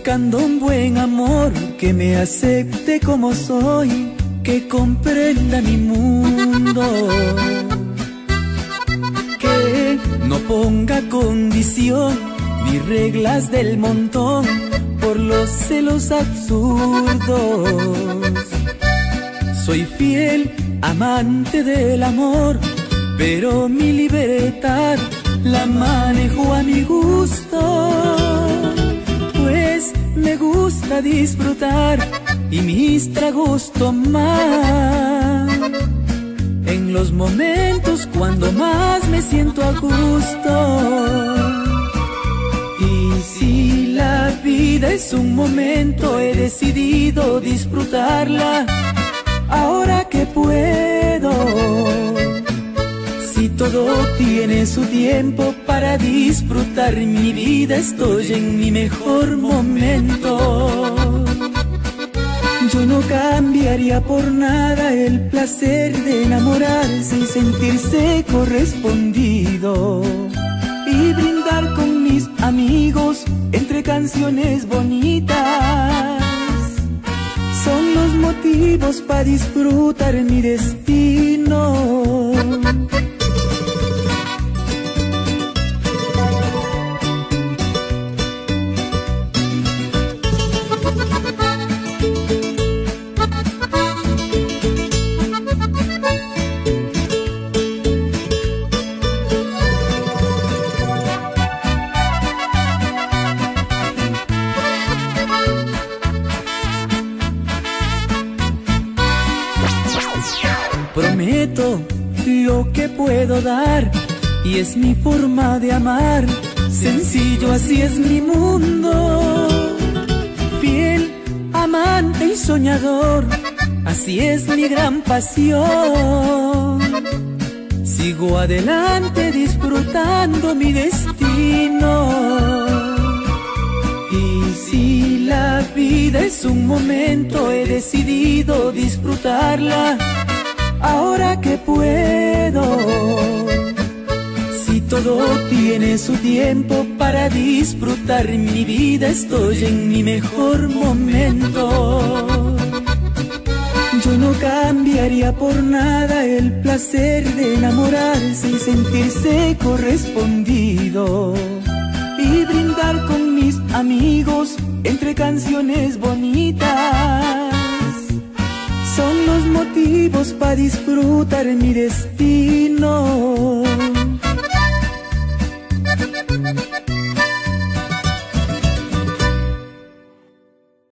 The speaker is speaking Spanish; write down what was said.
buscando un buen amor que me acepte como soy, que comprenda mi mundo, que no ponga condición ni reglas del montón por los celos absurdos. Soy fiel amante del amor, pero mi libertad la manejo a mi gusto disfrutar y mis tragos tomar. En los momentos cuando más me siento a gusto. Y si la vida es un momento, he decidido disfrutarla tiene su tiempo para disfrutar mi vida, estoy en mi mejor momento. Yo no cambiaría por nada el placer de enamorarse y sentirse correspondido. Y brindar con mis amigos entre canciones bonitas. Son los motivos para disfrutar mi destino. Lo que puedo dar y es mi forma de amar. Sencillo, así es mi mundo. Fiel, amante y soñador, así es mi gran pasión. Sigo adelante disfrutando mi destino. Y si la vida es un momento, he decidido disfrutarla ahora que puedo. Si todo tiene su tiempo para disfrutar mi vida, estoy en mi mejor momento. Yo no cambiaría por nada el placer de enamorarse y sentirse correspondido. Y brindar con mis amigos entre canciones bonitas motivos para disfrutar mi destino.